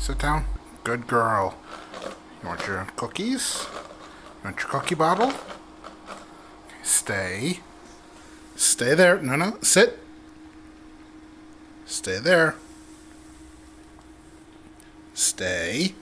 Sit down. Good girl. You want your cookies? You want your cookie bottle? Stay. Stay there. No, no. Sit. Stay there. Stay.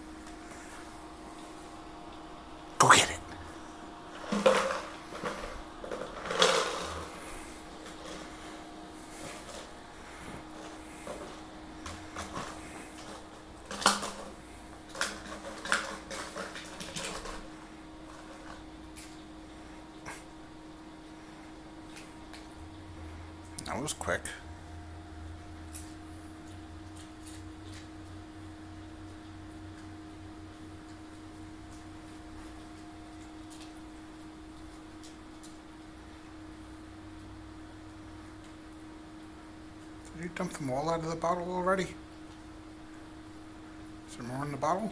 That was quick. Did you dump them all out of the bottle already? Is there more in the bottle?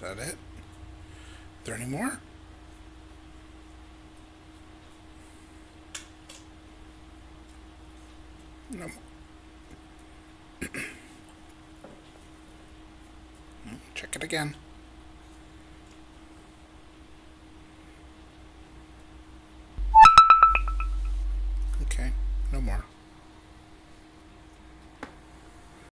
Is that it? Is there any more? No. Check it again. Okay, no more.